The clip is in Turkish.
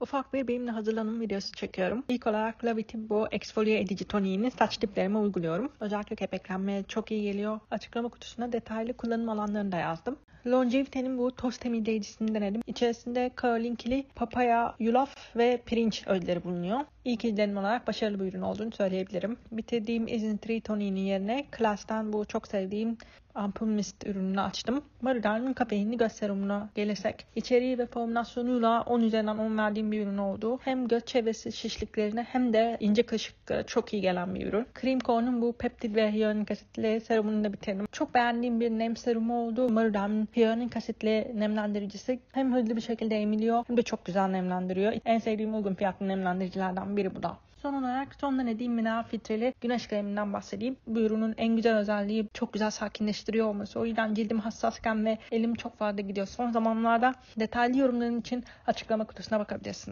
Ufak bir benimle hazırlanım videosu çekiyorum. İlk olarak Lavit'in bu eksfolye edici toniğini saç diplerime uyguluyorum. Özellikle kepeklenmeye çok iyi geliyor. Açıklama kutusuna detaylı kullanım alanlarını da yazdım. Longevity'nin bu toz temizleyicisini denedim. İçerisinde kaolinkili, papaya, yulaf ve pirinç özleri bulunuyor. İlk izlenim olarak başarılı bir ürün olduğunu söyleyebilirim. Bitirdiğim Isn't Tree yerine Class'tan bu çok sevdiğim Ampul Mist ürününü açtım. Maridan'ın kafeinli göz serumuna gelirsek. içeriği ve formülasyonuyla 10 üzerinden 10 verdiğim bir ürün oldu. Hem göz çevresi şişliklerine hem de ince kaşıklara çok iyi gelen bir ürün. Cream Core'un bu peptid ve hyaluronik asitli serumunu da bitirdim. Çok beğendiğim bir nem serumu oldu. Maridan'ın hyaluronik asitli nemlendiricisi hem hızlı bir şekilde emiliyor hem de çok güzel nemlendiriyor. En sevdiğim uygun fiyatlı nemlendiricilerden biri bu da. Son olarak son denediğim mineral filtreli güneş kreminden bahsedeyim. Bu ürünün en güzel özelliği çok güzel sakinleştiriyor olması. O yüzden cildim hassasken ve elim çok fazla gidiyor. Son zamanlarda detaylı yorumların için açıklama kutusuna bakabilirsin.